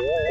Yeah.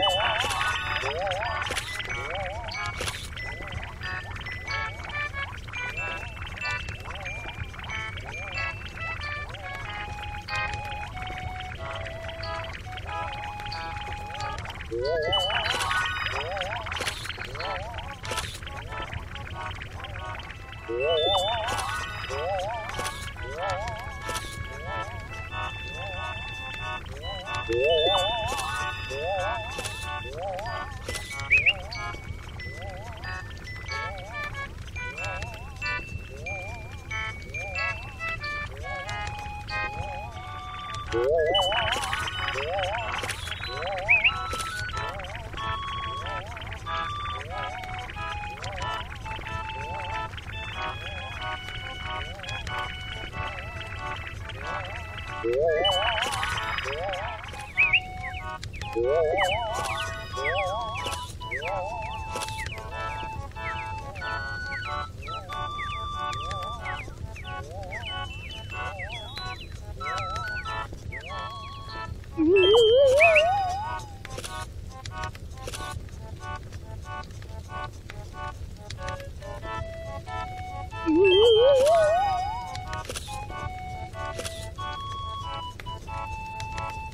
Yeah.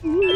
Mm-hmm.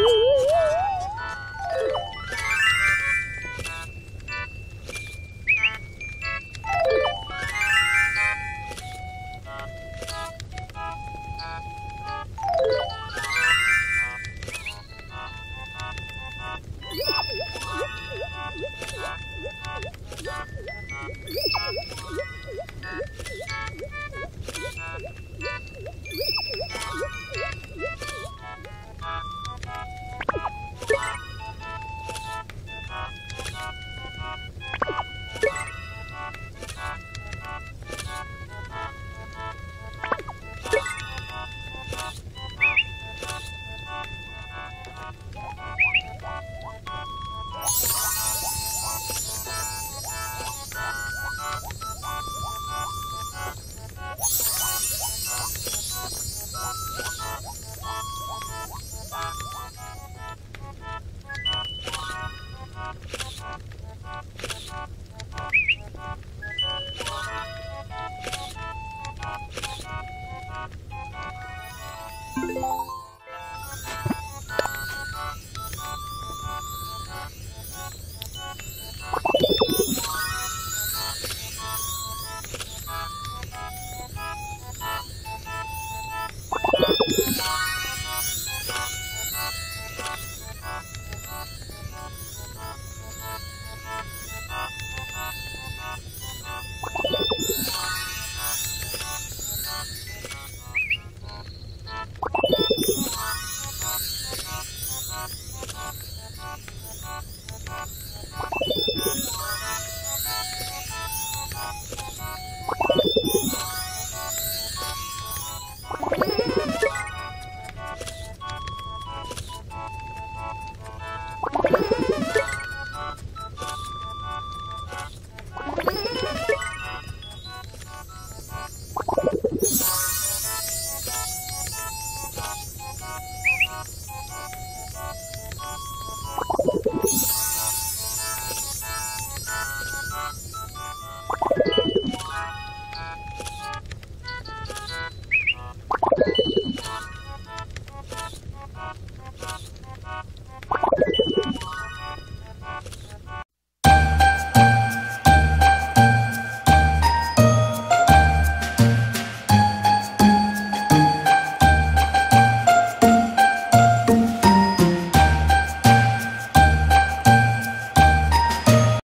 you